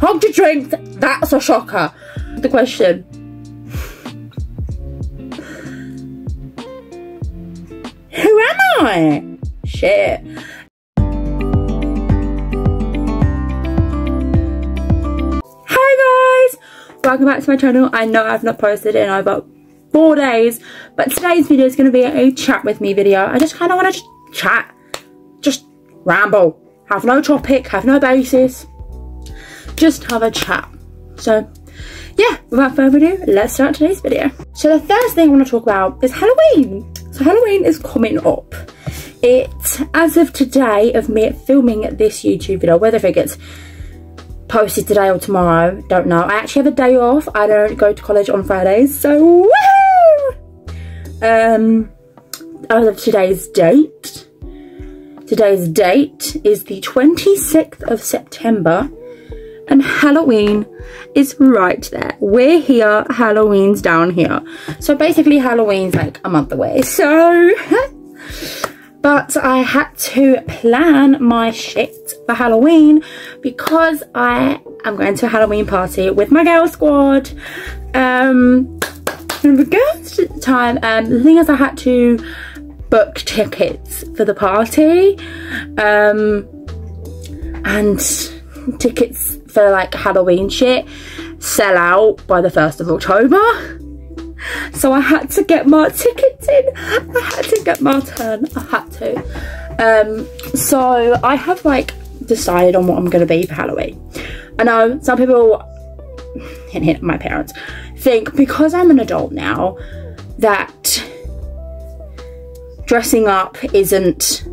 Hold your drink. That's a shocker. The question. Who am I? Shit. Hi guys! Welcome back to my channel. I know I've not posted in over four days, but today's video is going to be a chat with me video. I just kind of want to chat, just ramble, have no topic, have no basis, just have a chat. So yeah, without further ado, let's start today's video. So the first thing I want to talk about is Halloween. So Halloween is coming up. It, as of today, of me filming this YouTube video, whether it gets posted today or tomorrow, don't know. I actually have a day off. I don't go to college on Fridays, so! Um, as of today's date, today's date is the 26th of September and Halloween is right there. We're here, Halloween's down here. So basically Halloween's like a month away. So, but I had to plan my shit for Halloween because I am going to a Halloween party with my girl squad. Um, the time, um, the thing is I had to book tickets for the party. Um, and tickets for like Halloween shit sell out by the 1st of October. So I had to get my tickets in. I had to get my turn. I had to. Um, so I have like decided on what I'm going to be for Halloween. I know some people, hint hint, my parents, think because I'm an adult now that dressing up isn't,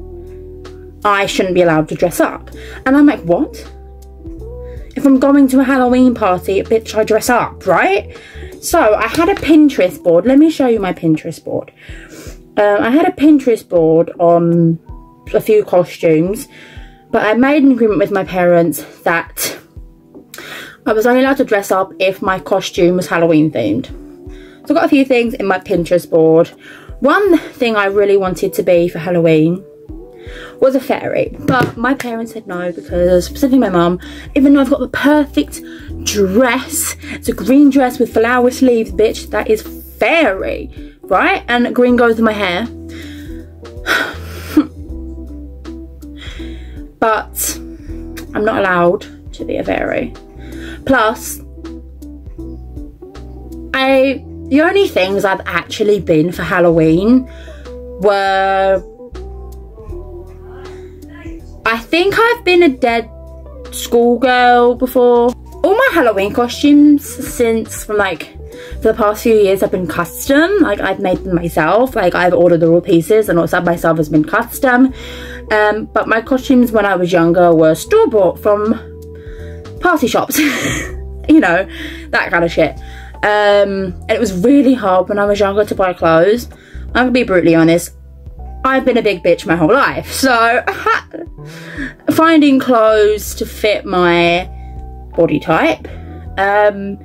I shouldn't be allowed to dress up. And I'm like, what? If I'm going to a Halloween party, bitch, I dress up, right? So I had a Pinterest board. Let me show you my Pinterest board. Uh, I had a Pinterest board on a few costumes, but I made an agreement with my parents that I was only allowed to dress up if my costume was Halloween themed. So I've got a few things in my Pinterest board. One thing I really wanted to be for Halloween was a fairy. But my parents said no because, specifically my mum, even though I've got the perfect dress, it's a green dress with flower sleeves, bitch, that is fairy, right? And green goes with my hair. but I'm not allowed to be a fairy. Plus, I the only things I've actually been for Halloween were I think I've been a dead schoolgirl before. All my Halloween costumes since from like for the past few years have been custom. Like I've made them myself. Like I've ordered the raw pieces and also myself has been custom. Um, but my costumes when I was younger were store bought from party shops. you know, that kind of shit. Um, and it was really hard when I was younger to buy clothes. I'm gonna be brutally honest. I've been a big bitch my whole life. So finding clothes to fit my body type um,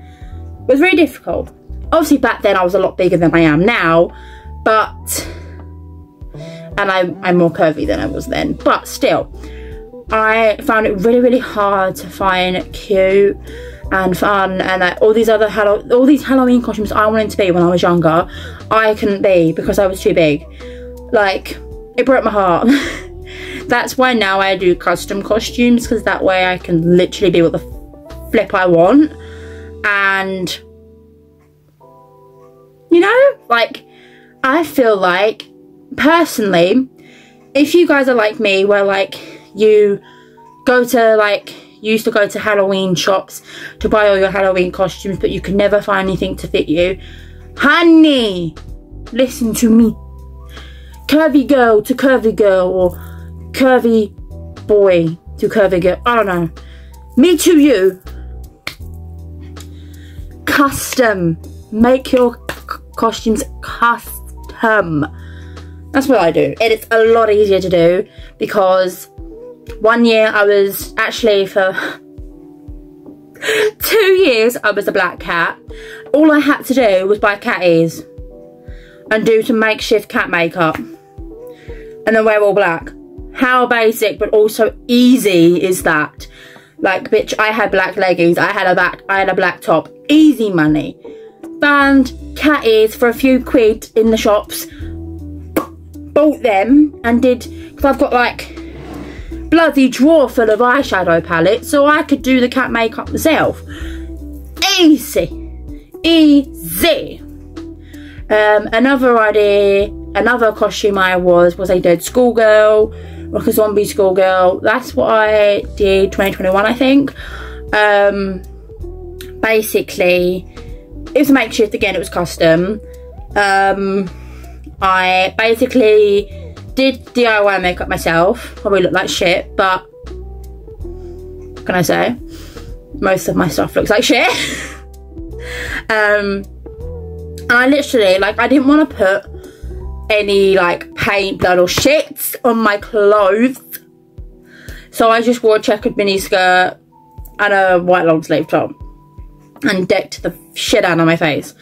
was very difficult. Obviously back then I was a lot bigger than I am now, but, and I, I'm more curvy than I was then, but still, I found it really, really hard to find cute and fun and like all these other all these Halloween costumes I wanted to be when I was younger, I couldn't be because I was too big. Like, it broke my heart. That's why now I do custom costumes because that way I can literally be what the flip I want. And, you know, like, I feel like, personally, if you guys are like me, where like you go to like, you used to go to Halloween shops to buy all your Halloween costumes, but you could never find anything to fit you. Honey, listen to me curvy girl to curvy girl or curvy boy to curvy girl. I don't know. Me to you. Custom. Make your costumes custom. That's what I do. And it's a lot easier to do because one year I was actually for two years I was a black cat. All I had to do was buy cat ears and do some makeshift cat makeup and then wear all black. How basic but also easy is that? Like, bitch, I had black leggings, I had a black, I had a black top. Easy money. Banned cat ears for a few quid in the shops. Bought them and did, because I've got like bloody drawer full of eyeshadow palettes so I could do the cat makeup myself. Easy. Easy. Um, another idea, another costume I was, was a dead schoolgirl, like a zombie schoolgirl. That's what I did 2021, I think. Um, basically, it was a makeshift again, it was custom. Um, I basically did DIY makeup myself. Probably looked like shit, but can I say? Most of my stuff looks like shit. um, and I literally, like, I didn't want to put any, like, paint, blood, or shit on my clothes. So I just wore a checkered mini skirt and a white long sleeve top. And decked the shit out of my face.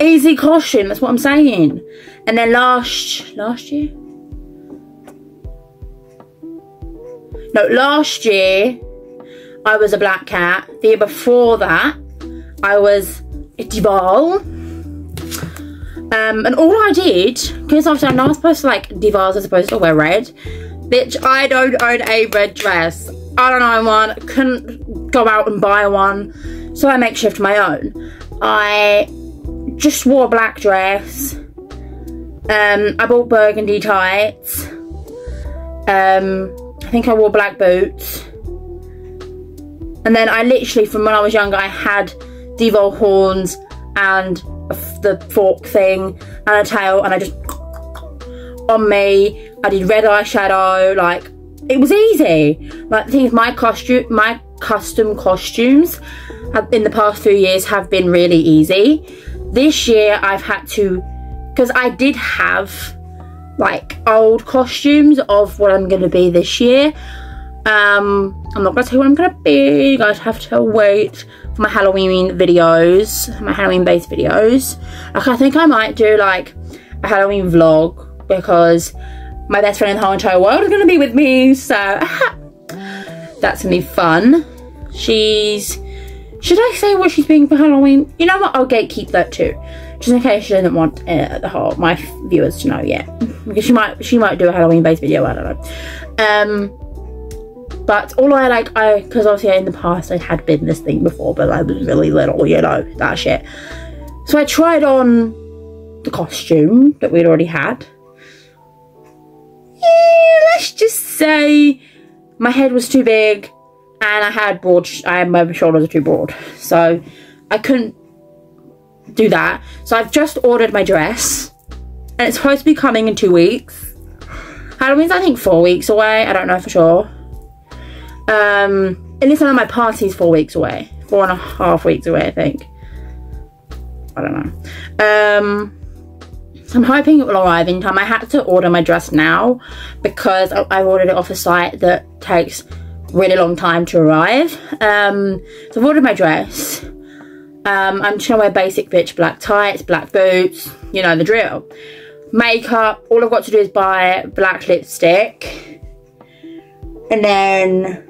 Easy costume, that's what I'm saying. And then last, last year? No, last year I was a black cat. The year before that I was a devil. Um, and all I did, because obviously I'm not supposed to like devils are supposed to wear red. Bitch, I don't own a red dress. I don't own one. Couldn't go out and buy one. So I makeshift my own. I just wore a black dress. Um, I bought burgundy tights. Um, I think I wore black boots. And then I literally, from when I was younger, I had devil horns and the fork thing and a tail and I just on me. I did red eyeshadow, like it was easy. Like the thing is my costume my custom costumes have, in the past few years have been really easy. This year I've had to because I did have like old costumes of what I'm to be this year. Um, I'm not to tell you what I'm to be. You guys have to wait my Halloween videos, my Halloween based videos. Like I think I might do like a Halloween vlog because my best friend in the whole entire world is going to be with me. So that's going to be fun. She's, should I say what she's being for Halloween? You know what, I'll gatekeep that too just in case she doesn't want uh, the whole my viewers to know yet because she might she might do a halloween based video i don't know um but all i like i because obviously in the past i had been this thing before but i was really little you know that shit so i tried on the costume that we'd already had yeah let's just say my head was too big and i had broad i my shoulders are too broad so i couldn't do that. So I've just ordered my dress and it's supposed to be coming in two weeks. Halloween's I think four weeks away. I don't know for sure. Um, least I know my party's four weeks away. Four and a half weeks away, I think. I don't know. Um, I'm hoping it will arrive in time. I had to order my dress now because I ordered it off a site that takes really long time to arrive. Um, so I've ordered my dress. Um, I'm just gonna wear basic bitch black tights, black boots, you know the drill. Makeup, all I've got to do is buy black lipstick. And then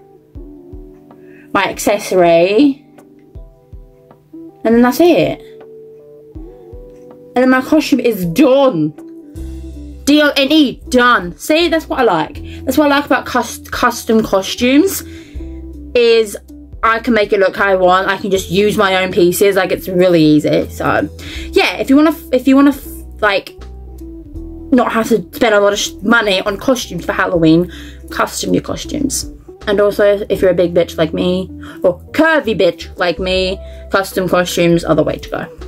my accessory. And then that's it. And then my costume is done. D-O-N-E, done. See, that's what I like. That's what I like about custom costumes is I can make it look how I want. I can just use my own pieces. Like it's really easy. So yeah, if you want to, if you want to like not have to spend a lot of money on costumes for Halloween, custom your costumes. And also, if you're a big bitch like me, or curvy bitch like me, custom costumes are the way to go.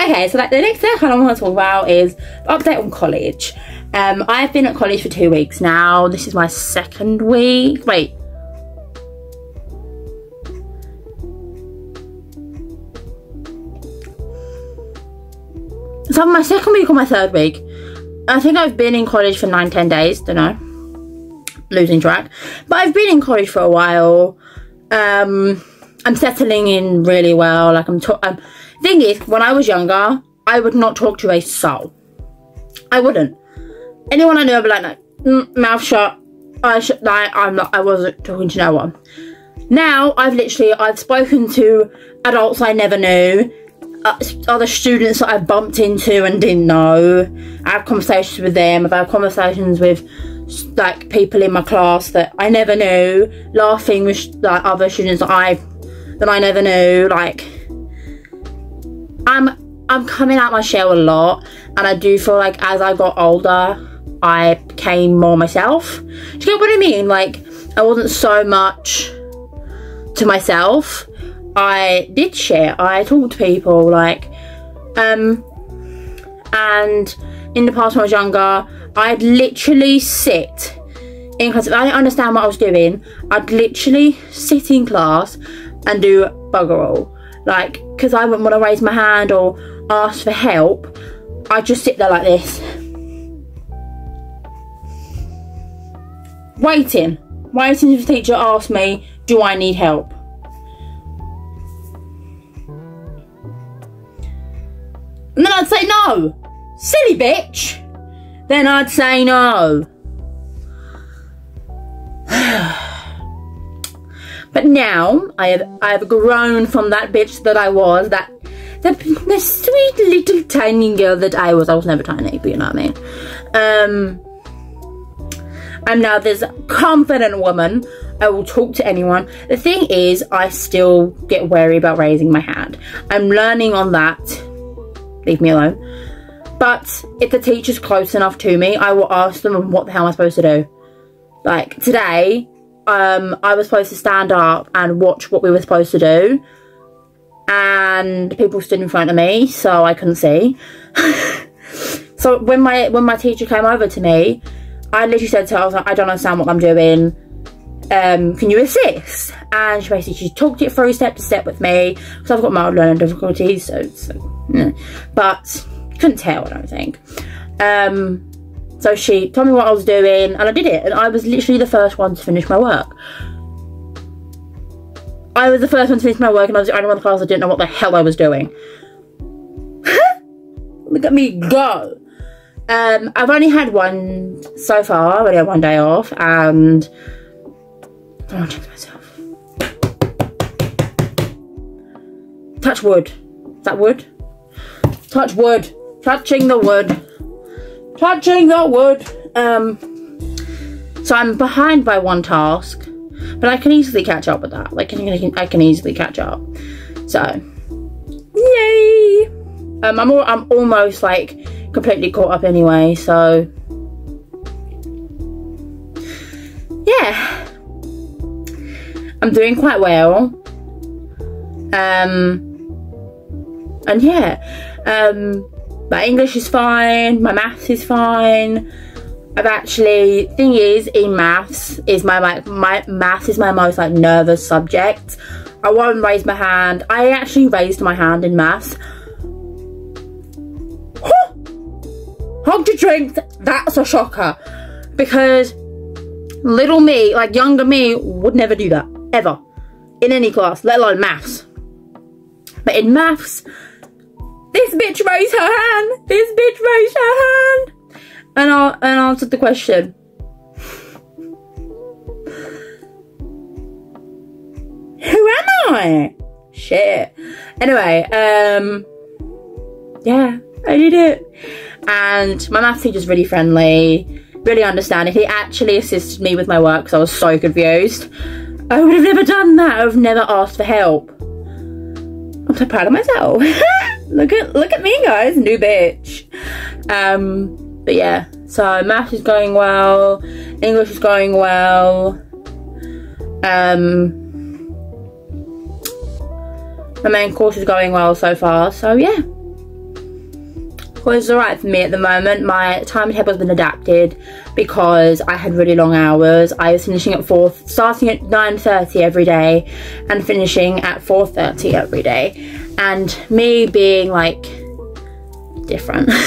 Okay, so like the next thing I kind of want to talk about is update on college. Um, I've been at college for two weeks now. This is my second week. Wait, So my second week or my third week. I think I've been in college for nine, ten days, don't know. Losing track. But I've been in college for a while. Um, I'm settling in really well. Like I'm, um, thing is, when I was younger, I would not talk to a soul. I wouldn't. Anyone I knew, I'd be like, no, mm, mouth shut, I like I'm not I wasn't talking to no one. Now I've literally I've spoken to adults I never knew, uh, other students that I've bumped into and didn't know. I have conversations with them. I've had conversations with like people in my class that I never knew, laughing with like other students that I that I never knew. Like I'm I'm coming out my shell a lot, and I do feel like as I got older, I became more myself. Do you get what I mean? Like I wasn't so much to myself. I did share. I talked to people like, um, and in the past when I was younger, I'd literally sit in class. If I didn't understand what I was doing, I'd literally sit in class and do bugger all. Like, because I wouldn't want to raise my hand or ask for help, I'd just sit there like this. Waiting. Waiting for the teacher to ask me, do I need help? And then I'd say no. Silly bitch. Then I'd say no. but now I have I have grown from that bitch that I was, that the, sweet little tiny girl that I was. I was never tiny, but you know what I mean. Um I'm now this confident woman. I will talk to anyone. The thing is, I still get wary about raising my hand. I'm learning on that leave me alone. But if the teacher's close enough to me, I will ask them what the hell am I supposed to do. Like today, um, I was supposed to stand up and watch what we were supposed to do. And people stood in front of me, so I couldn't see. so when my when my teacher came over to me, I literally said to her, I was like, I don't understand what I'm doing. Um, can you assist? And she basically she talked it through step to step with me because I've got mild learning difficulties, so, so but couldn't tell, I don't think. Um, so she told me what I was doing and I did it and I was literally the first one to finish my work. I was the first one to finish my work and I was the only one in the class that didn't know what the hell I was doing. Look at me go. Um, I've only had one so far, I've only had one day off and I want to myself. Touch wood. Is that wood? Touch wood. Touching the wood. Touching the wood. Um, so I'm behind by one task, but I can easily catch up with that. Like, I can, I can easily catch up. So, yay! Um, I'm, all, I'm almost like completely caught up anyway, so yeah. I'm doing quite well. Um, and yeah, um, my English is fine, my maths is fine. I've actually, thing is, in maths, is my, my, my maths is my most like nervous subject. I won't raise my hand. I actually raised my hand in maths. Hog to drink, that's a shocker. Because little me, like younger me, would never do that, ever. In any class, let alone maths. But in maths, this bitch raised her hand. This bitch raised her hand. And, I, and answered the question. Who am I? Shit. Anyway, um, yeah, I did it. And my maths teacher's really friendly, really understanding. He actually assisted me with my work because I was so confused. I would have never done that. I would have never asked for help. I'm so proud of myself. look at look at me guys, new bitch. Um but yeah, so math is going well, English is going well. Um my main course is going well so far, so yeah. Is alright for me at the moment. My timetable has been adapted because I had really long hours. I was finishing at 4, starting at 9.30 every day and finishing at 4.30 every day. And me being like different,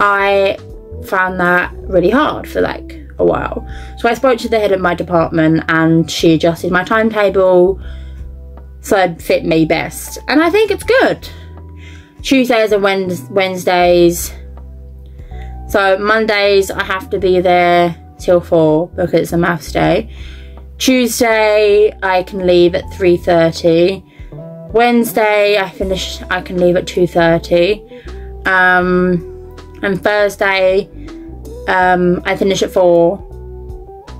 I found that really hard for like a while. So I spoke to the head of my department and she adjusted my timetable so it fit me best. And I think it's good. Tuesdays and Wednesdays. So Mondays I have to be there till 4 because it's a maths day. Tuesday I can leave at 3.30. Wednesday I finish, I can leave at 2.30. Um, and Thursday um, I finish at 4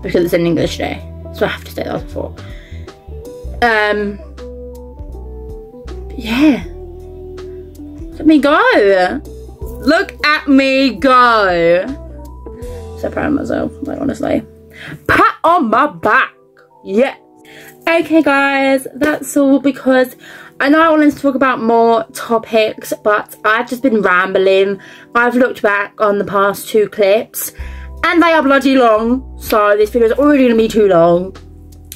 because it's an English day. So I have to stay there for 4. Um, yeah. Let me go. Look at me go. So proud of myself, like honestly. Pat on my back. Yeah. Okay guys, that's all because I know I wanted to talk about more topics, but I've just been rambling. I've looked back on the past two clips and they are bloody long. So this video is already going to be too long.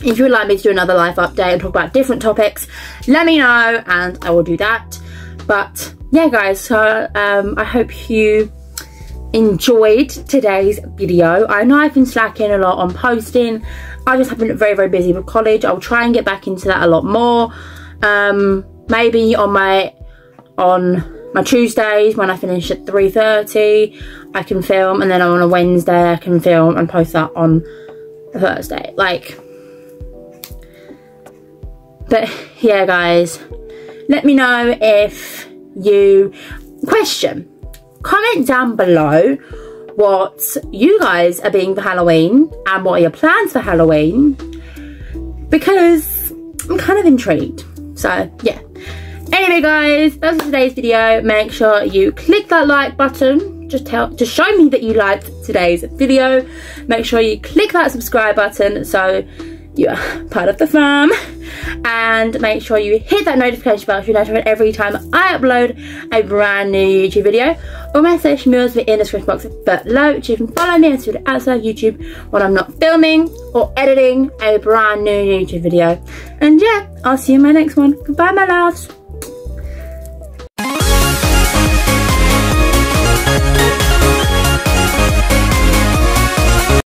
If you would like me to do another life update and talk about different topics, let me know and I will do that. But yeah guys, so um, I hope you enjoyed today's video. I know I've been slacking a lot on posting. I just have been very, very busy with college. I'll try and get back into that a lot more. Um, maybe on my on my Tuesdays when I finish at 3.30 I can film and then on a Wednesday I can film and post that on Thursday. Like, but yeah guys, let me know if you, question, comment down below what you guys are being for Halloween and what are your plans for Halloween because I'm kind of intrigued. So yeah. Anyway guys, that's today's video. Make sure you click that like button. Just tell just show me that you liked today's video. Make sure you click that subscribe button so you're part of the fam and make sure you hit that notification bell so you're notified every time I upload a brand new YouTube video. All my social medias will be in the description box below so you can follow me and the outside YouTube when I'm not filming or editing a brand new YouTube video. And yeah, I'll see you in my next one. Goodbye my loves.